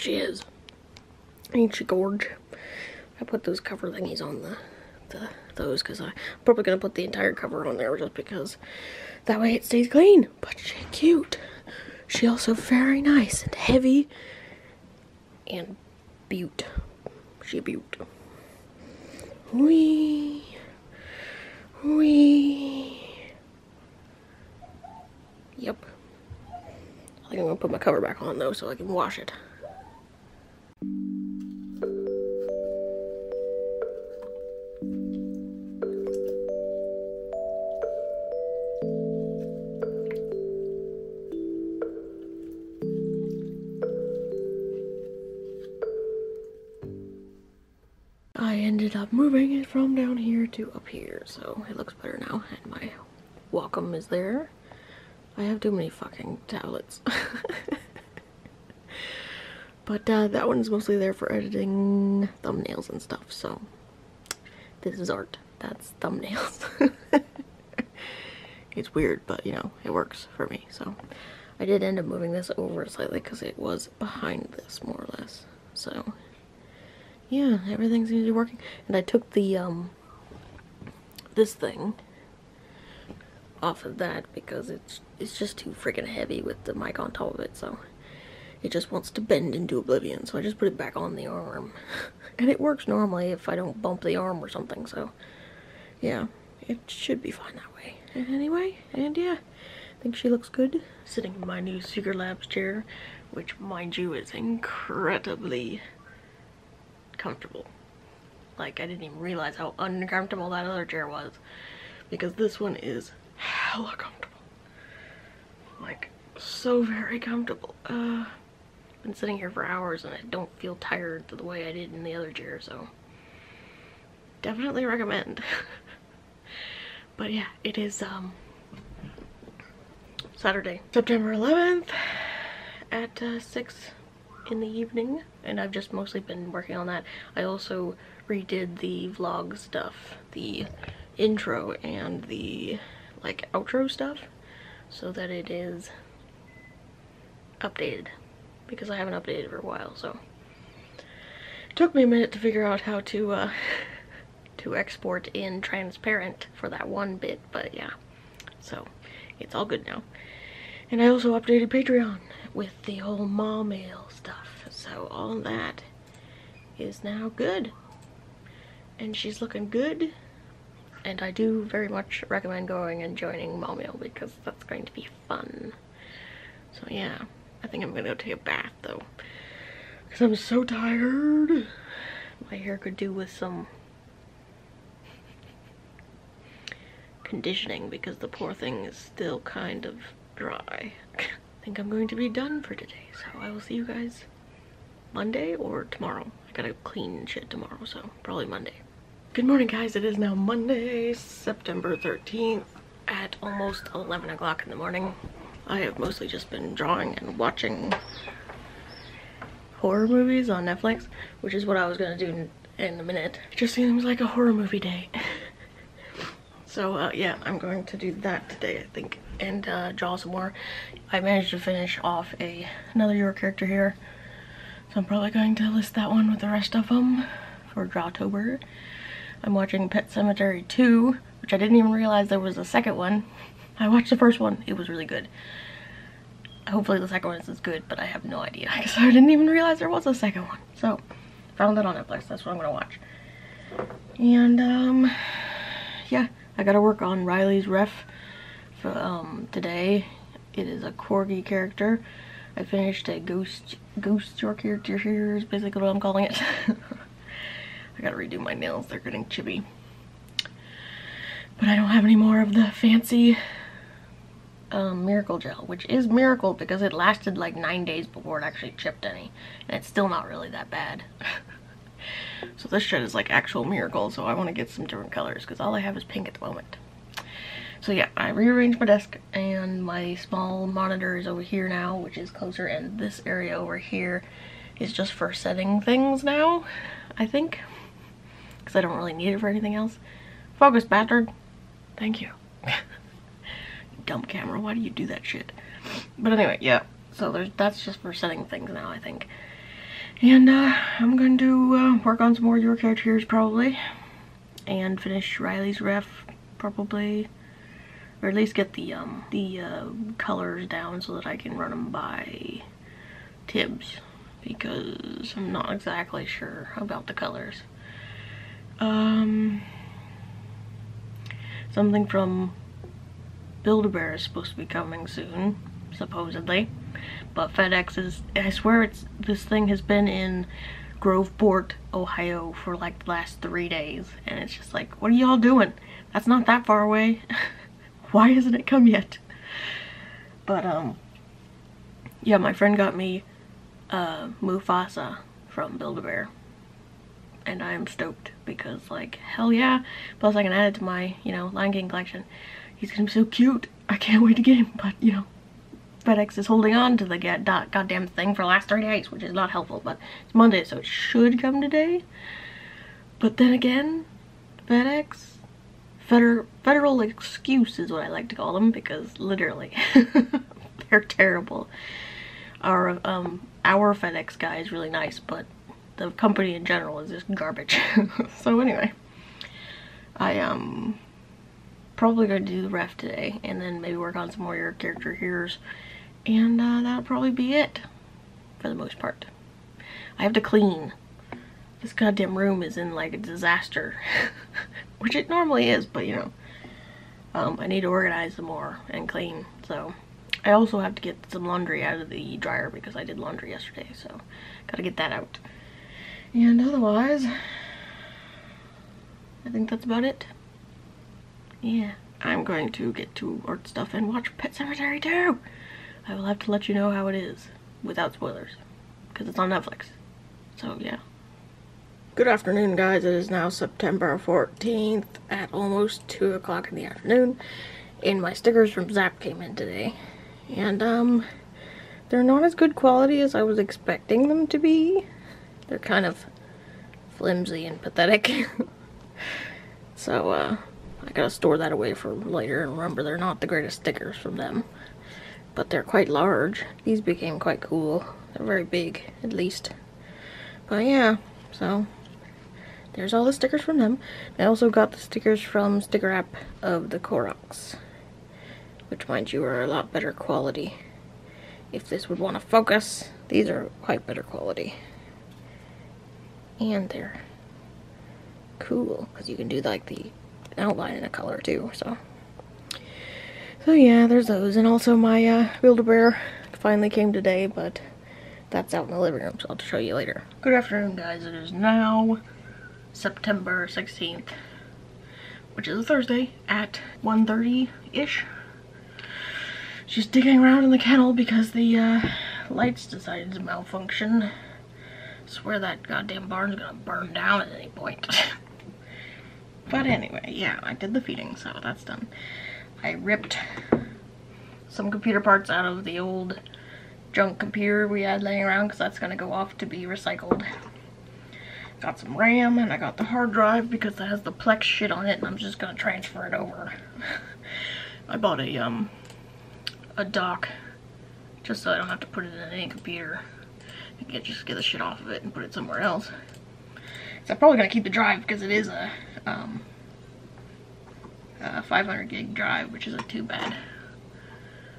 she is. Ain't she gorge? I put those cover thingies on the, the those because I'm probably going to put the entire cover on there just because that way it stays clean. But she cute. She also very nice and heavy and beaut. She beaut. Wee. Wee. Yep. I think I'm gonna put my cover back on though so I can wash it. I ended up moving it from down here to up here, so it looks better now, and my welcome is there. I have too many fucking tablets. but uh, that one's mostly there for editing thumbnails and stuff, so this is art. That's thumbnails. it's weird, but you know, it works for me, so. I did end up moving this over slightly because it was behind this, more or less, so yeah, everything seems to be working. And I took the, um, this thing off of that because it's, it's just too freaking heavy with the mic on top of it, so it just wants to bend into oblivion. So I just put it back on the arm. And it works normally if I don't bump the arm or something, so yeah, it should be fine that way. Anyway, and yeah, I think she looks good. Sitting in my new Secret Labs chair, which mind you is incredibly comfortable. Like, I didn't even realize how uncomfortable that other chair was. Because this one is hella comfortable. Like, so very comfortable. Uh, been sitting here for hours and I don't feel tired the way I did in the other chair, so definitely recommend. but yeah, it is um Saturday, September 11th at uh, 6 in the evening and I've just mostly been working on that. I also redid the vlog stuff, the intro and the like outro stuff so that it is updated because I haven't updated for a while so it took me a minute to figure out how to uh, to export in transparent for that one bit but yeah so it's all good now and I also updated Patreon with the whole mom mail stuff. So all that is now good. And she's looking good. And I do very much recommend going and joining mom mail because that's going to be fun. So yeah, I think I'm gonna go take a bath though. Because I'm so tired. My hair could do with some conditioning because the poor thing is still kind of dry. I think I'm going to be done for today, so I will see you guys Monday or tomorrow. I gotta clean shit tomorrow, so probably Monday. Good morning, guys. It is now Monday, September 13th at almost 11 o'clock in the morning. I have mostly just been drawing and watching horror movies on Netflix, which is what I was gonna do in, in a minute. It just seems like a horror movie day. so uh, yeah, I'm going to do that today, I think and uh, draw some more. I managed to finish off a another Your character here. So I'm probably going to list that one with the rest of them for Drawtober. I'm watching Pet Sematary 2, which I didn't even realize there was a second one. I watched the first one. It was really good. Hopefully the second one is as good, but I have no idea because I didn't even realize there was a second one. So, found that on Netflix. That's what I'm going to watch. And, um, yeah, I got to work on Riley's ref for, um, today. It is a corgi character. I finished a ghost, ghost your character here is basically what I'm calling it. I gotta redo my nails, they're getting chippy. But I don't have any more of the fancy um, Miracle Gel, which is Miracle because it lasted like nine days before it actually chipped any. And it's still not really that bad. so this shit is like actual Miracle, so I want to get some different colors because all I have is pink at the moment. So yeah, I rearranged my desk and my small monitor is over here now, which is closer, and this area over here is just for setting things now, I think, because I don't really need it for anything else. Focus, bastard. Thank you. Dumb camera, why do you do that shit? But anyway, yeah, so there's that's just for setting things now, I think. And uh, I'm going to uh, work on some more Your Characters probably. And finish Riley's ref probably. Or at least get the um, the uh, colors down so that I can run them by Tibbs. Because I'm not exactly sure about the colors. Um, something from Build-A-Bear is supposed to be coming soon, supposedly. But FedEx is, I swear it's, this thing has been in Groveport, Ohio for like the last three days. And it's just like, what are y'all doing? That's not that far away. Why hasn't it come yet? But, um, yeah, my friend got me, uh, Mufasa from Build-A-Bear. And I am stoked because, like, hell yeah. Plus, I can add it to my, you know, Lion King collection. He's gonna be so cute. I can't wait to get him, but, you know, FedEx is holding on to the god goddamn thing for the last three days, which is not helpful, but it's Monday, so it should come today. But then again, FedEx, federal, federal excuse is what I like to call them, because literally, they're terrible. Our, um, our FedEx guy is really nice, but the company in general is just garbage. so anyway, I, um, probably going to do the ref today, and then maybe work on some more your character heroes and uh, that'll probably be it for the most part. I have to clean. This goddamn room is in like a disaster, which it normally is, but you know, um, I need to organize some more and clean. So I also have to get some laundry out of the dryer because I did laundry yesterday, so gotta get that out. And otherwise, I think that's about it. Yeah, I'm going to get to art stuff and watch Pet Sematary 2. I will have to let you know how it is without spoilers because it's on Netflix. So yeah. Good afternoon guys, it is now September 14th at almost 2 o'clock in the afternoon and my stickers from Zap came in today and um they're not as good quality as I was expecting them to be. They're kind of flimsy and pathetic. so uh I gotta store that away for later and remember they're not the greatest stickers from them but they're quite large. These became quite cool. They're very big, at least. But yeah, so there's all the stickers from them. I also got the stickers from StickerApp of the Koroks, which mind you are a lot better quality. If this would want to focus, these are quite better quality. And they're cool, because you can do like the outline in a color too, so so yeah, there's those. And also my uh, Build-A-Bear finally came today, but that's out in the living room, so I'll show you later. Good afternoon, guys. It is now September 16th, which is a Thursday at 1.30-ish. She's digging around in the kennel because the uh, lights decided to malfunction. I swear that goddamn barn's gonna burn down at any point. but anyway, yeah, I did the feeding, so that's done. I ripped some computer parts out of the old junk computer we had laying around because that's going to go off to be recycled. Got some RAM and I got the hard drive because it has the Plex shit on it and I'm just going to transfer it over. I bought a um a dock just so I don't have to put it in any computer. I can just get the shit off of it and put it somewhere else. So I'm probably going to keep the drive because it is a um, uh, 500 gig drive, which isn't too bad.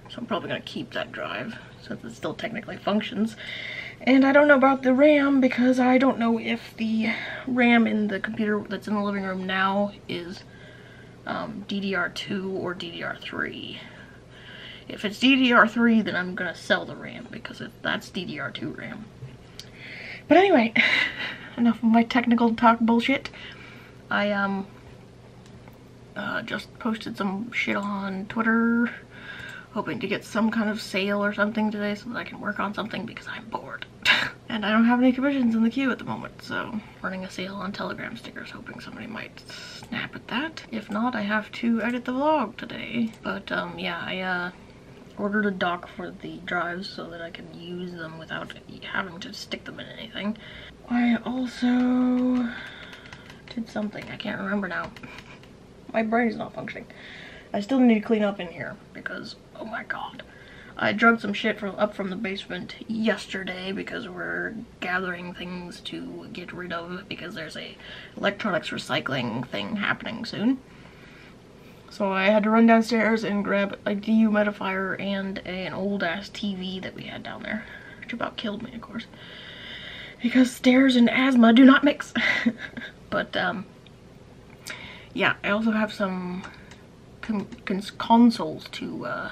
So I'm probably going to keep that drive since it still technically functions. And I don't know about the RAM because I don't know if the RAM in the computer that's in the living room now is um, DDR2 or DDR3. If it's DDR3, then I'm going to sell the RAM because it, that's DDR2 RAM. But anyway, enough of my technical talk bullshit. I um uh, just posted some shit on Twitter, hoping to get some kind of sale or something today so that I can work on something because I'm bored. and I don't have any commissions in the queue at the moment, so running a sale on Telegram stickers, hoping somebody might snap at that. If not, I have to edit the vlog today. But um, yeah, I uh, ordered a dock for the drives so that I can use them without having to stick them in anything. I also did something, I can't remember now. My brain is not functioning. I still need to clean up in here because, oh my god. I drug some shit from up from the basement yesterday because we're gathering things to get rid of because there's a electronics recycling thing happening soon. So I had to run downstairs and grab a dehumidifier and an old ass TV that we had down there, which about killed me, of course, because stairs and asthma do not mix. but um, yeah, I also have some con consoles to uh,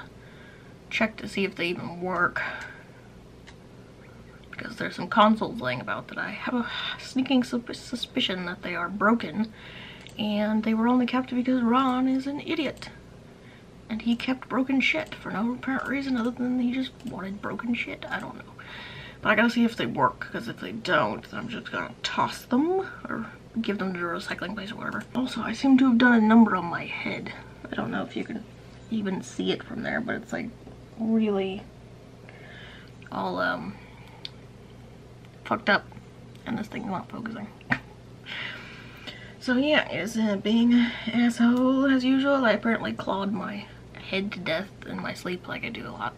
check to see if they even work. Because there's some consoles laying about that I have a sneaking suspicion that they are broken. And they were only kept because Ron is an idiot. And he kept broken shit for no apparent reason other than he just wanted broken shit. I don't know. But I gotta see if they work, because if they don't, I'm just gonna toss them or give them to a recycling place or whatever. Also, I seem to have done a number on my head. I don't know if you can even see it from there, but it's like really all um, fucked up and this thing's not focusing. So yeah, is uh, being an asshole as usual. I apparently clawed my head to death in my sleep like I do a lot.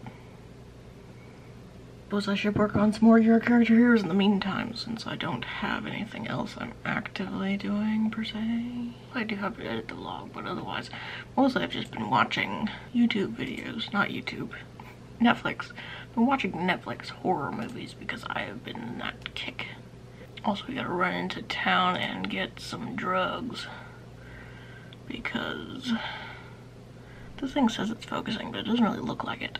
Suppose I should work on some more your character heroes in the meantime since I don't have anything else I'm actively doing per se. I do have to edit the vlog, but otherwise, mostly I've just been watching YouTube videos, not YouTube, Netflix. I've been watching Netflix horror movies because I have been that kick. Also, we gotta run into town and get some drugs because the thing says it's focusing, but it doesn't really look like it.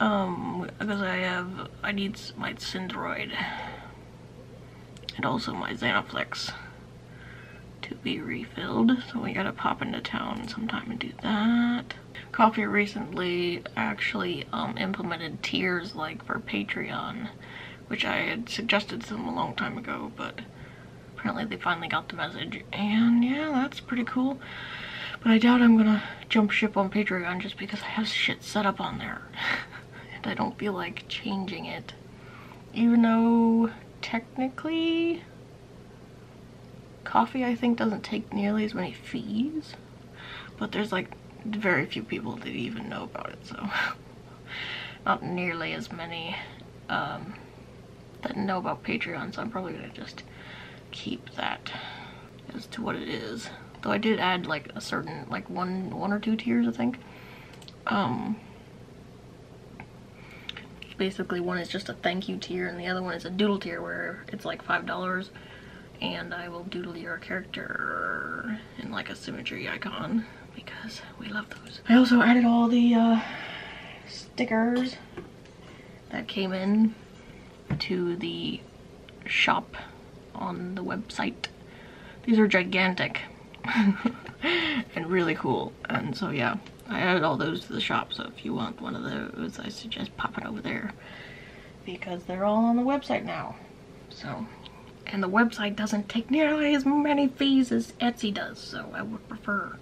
um, because I have, I need my Synthroid and also my Zanaflex to be refilled, so we gotta pop into town sometime and do that. Ko-fi recently actually um, implemented tiers like for Patreon, which I had suggested to them a long time ago, but apparently they finally got the message. And yeah, that's pretty cool. But I doubt I'm gonna jump ship on Patreon just because I have shit set up on there. and I don't feel like changing it. Even though technically Ko-fi I think doesn't take nearly as many fees. But there's like very few people that even know about it, so not nearly as many um, that know about Patreon, so I'm probably gonna just keep that as to what it is. Though I did add like a certain, like one, one or two tiers, I think. Um, basically one is just a thank you tier and the other one is a doodle tier where it's like $5 and I will doodle your character in like a symmetry icon because we love those. I also added all the uh, stickers that came in to the shop on the website. These are gigantic and really cool. And so yeah, I added all those to the shop. So if you want one of those, I suggest popping over there because they're all on the website now. So, and the website doesn't take nearly as many fees as Etsy does. So I would prefer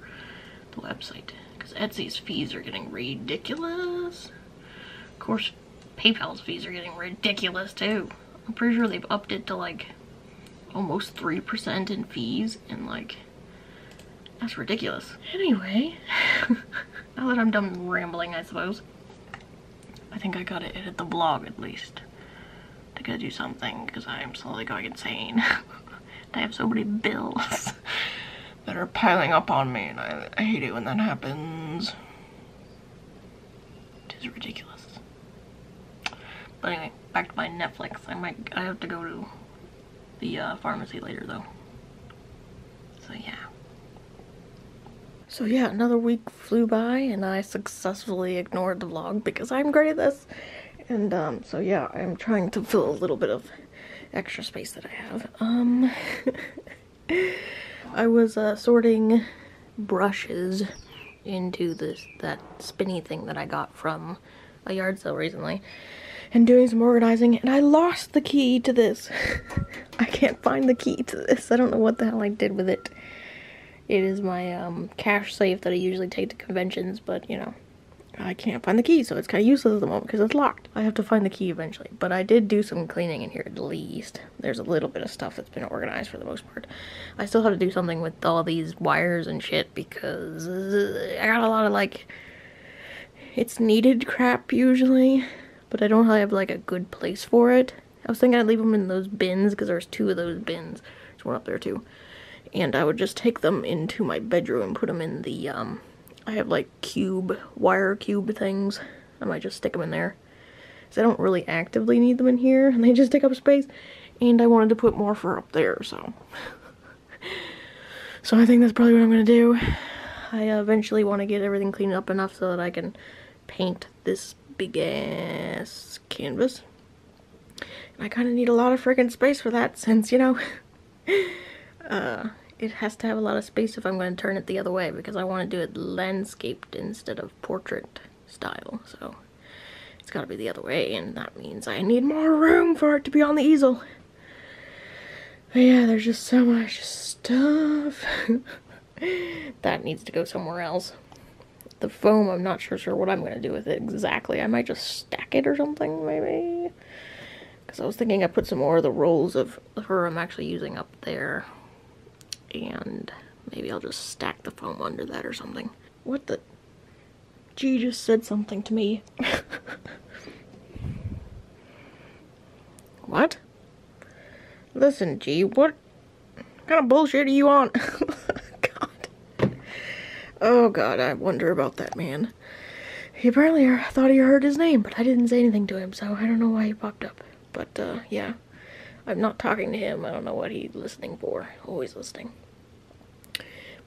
the website because Etsy's fees are getting ridiculous. Of course, PayPal's fees are getting ridiculous too. I'm pretty sure they've upped it to like almost 3% in fees and like that's ridiculous. Anyway, now that I'm done rambling, I suppose, I think I gotta edit the vlog at least. I gotta do something because I am slowly going insane. I have so many bills that are piling up on me and I, I hate it when that happens. It is ridiculous. But anyway, back to my Netflix. I might, I have to go to the uh, pharmacy later though. So yeah. So yeah, another week flew by and I successfully ignored the vlog because I'm great at this. And um, so yeah, I'm trying to fill a little bit of extra space that I have. Um, I was uh, sorting brushes into this that spinny thing that I got from a yard sale recently and doing some organizing and I lost the key to this. I can't find the key to this. I don't know what the hell I did with it. It is my um, cash safe that I usually take to conventions, but you know, I can't find the key, so it's kind of useless at the moment because it's locked. I have to find the key eventually, but I did do some cleaning in here at least. There's a little bit of stuff that's been organized for the most part. I still have to do something with all these wires and shit because I got a lot of like it's needed crap usually, but I don't really have like a good place for it. I was thinking I'd leave them in those bins because there's two of those bins. There's one up there too. And I would just take them into my bedroom and put them in the, um, I have like cube, wire cube things. I might just stick them in there. Because I don't really actively need them in here and they just take up space. And I wanted to put more for up there, so. so I think that's probably what I'm going to do. I eventually want to get everything cleaned up enough so that I can paint this big ass canvas. And I kind of need a lot of freaking space for that since, you know, uh, it has to have a lot of space if I'm going to turn it the other way because I want to do it landscaped instead of portrait style. So it's got to be the other way and that means I need more room for it to be on the easel. But yeah, there's just so much stuff. that needs to go somewhere else. The foam, I'm not sure, sure what I'm going to do with it exactly. I might just stack it or something, maybe. Because I was thinking I put some more of the rolls of her I'm actually using up there. And maybe I'll just stack the foam under that or something. What the? G just said something to me. what? Listen, G, what kind of bullshit are you on? Oh god, I wonder about that man. He apparently thought he heard his name, but I didn't say anything to him, so I don't know why he popped up. But, uh, yeah. I'm not talking to him. I don't know what he's listening for. Always listening.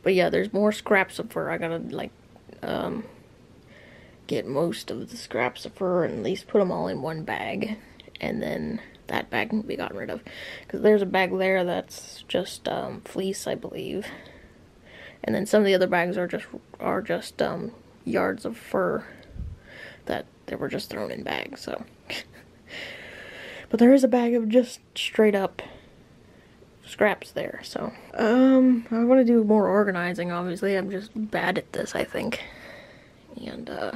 But yeah, there's more scraps of fur. I gotta, like, um, get most of the scraps of fur and at least put them all in one bag. And then that bag can be gotten rid of. Because there's a bag there that's just, um, fleece, I believe and then some of the other bags are just are just um, yards of fur that they were just thrown in bags. So, but there is a bag of just straight up scraps there. So, um, I want to do more organizing. Obviously, I'm just bad at this. I think, and uh,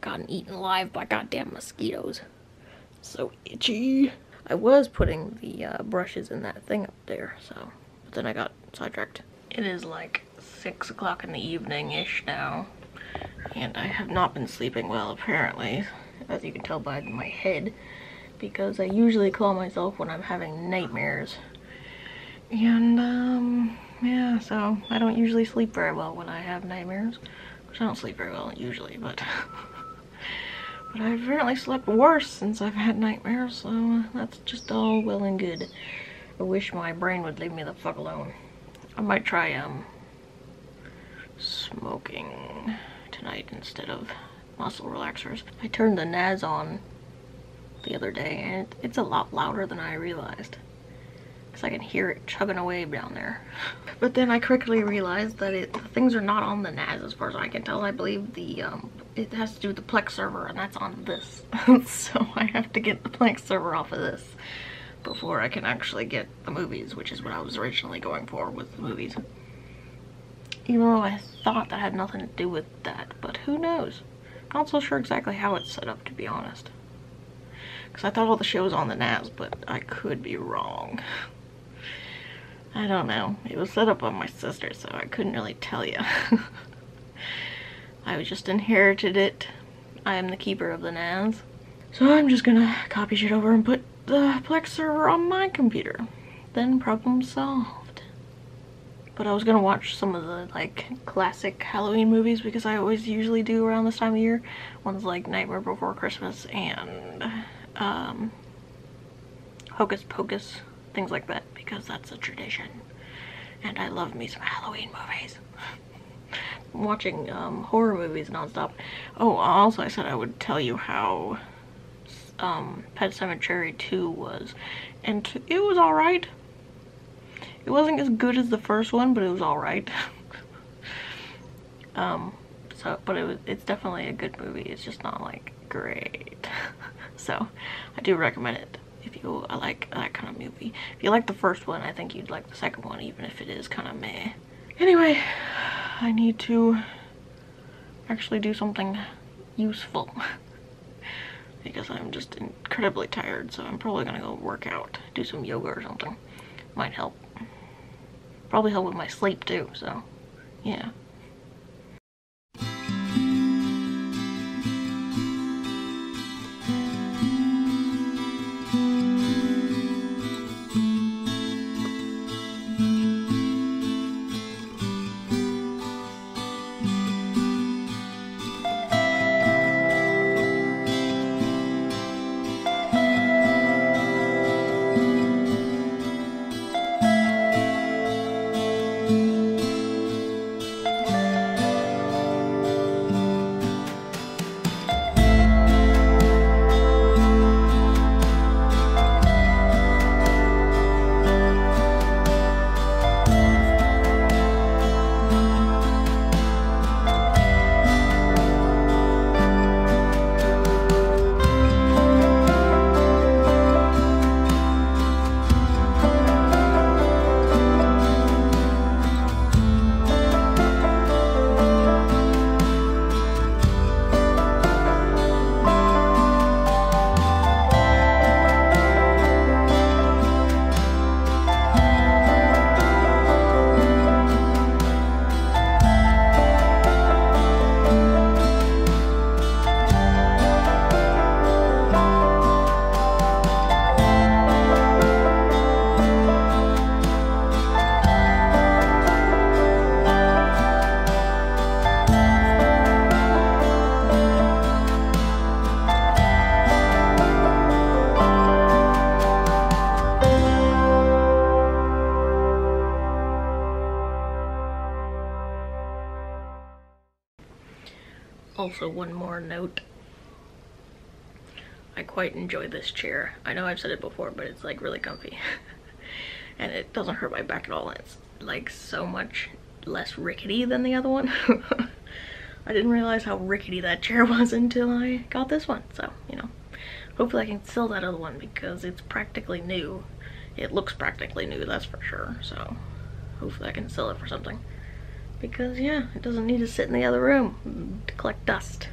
gotten eaten alive by goddamn mosquitoes. So itchy. I was putting the uh, brushes in that thing up there, so, but then I got sidetracked. It is like 6 o'clock in the evening-ish now, and I have not been sleeping well, apparently, as you can tell by my head, because I usually call myself when I'm having nightmares. And, um, yeah, so I don't usually sleep very well when I have nightmares, which I don't sleep very well usually, but... but I've apparently slept worse since I've had nightmares, so that's just all well and good. I wish my brain would leave me the fuck alone. I might try um smoking tonight instead of muscle relaxers. I turned the NAS on the other day and it's a lot louder than I realized. Because I can hear it chugging away down there. But then I quickly realized that it, things are not on the NAS as far as I can tell. I believe the um, it has to do with the Plex server and that's on this. so I have to get the Plex server off of this before I can actually get the movies, which is what I was originally going for with the movies. Even though I thought that had nothing to do with that, but who knows? I'm not so sure exactly how it's set up, to be honest. Because I thought all the shows on the NAS, but I could be wrong. I don't know. It was set up on my sister, so I couldn't really tell you. I just inherited it. I am the keeper of the NAS. So I'm just gonna copy shit over and put the Plex server on my computer. Then problem solved. But I was gonna watch some of the like classic Halloween movies because I always usually do around this time of year. Ones like Nightmare Before Christmas and um, Hocus Pocus, things like that because that's a tradition. And I love me some Halloween movies. I'm watching um, horror movies nonstop. Oh, also I said I would tell you how um, Pet Sematary 2 was. And it was alright. It wasn't as good as the first one, but it was alright. um, so, but it was, it's definitely a good movie. It's just not, like, great. so, I do recommend it if you like that kind of movie. If you like the first one, I think you'd like the second one, even if it is kind of meh. Anyway, I need to actually do something useful. because I'm just incredibly tired, so I'm probably gonna go work out, do some yoga or something. Might help. Probably help with my sleep too, so yeah. Quite enjoy this chair. I know I've said it before, but it's like really comfy. and it doesn't hurt my back at all. It's like so much less rickety than the other one. I didn't realize how rickety that chair was until I got this one. So, you know, hopefully I can sell that other one because it's practically new. It looks practically new, that's for sure. So hopefully I can sell it for something. Because yeah, it doesn't need to sit in the other room to collect dust.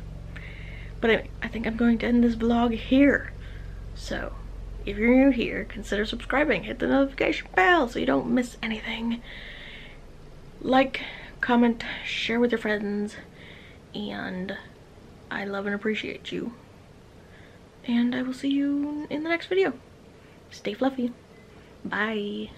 But anyway, I think I'm going to end this vlog here. So if you're new here, consider subscribing. Hit the notification bell so you don't miss anything. Like, comment, share with your friends. And I love and appreciate you. And I will see you in the next video. Stay fluffy. Bye.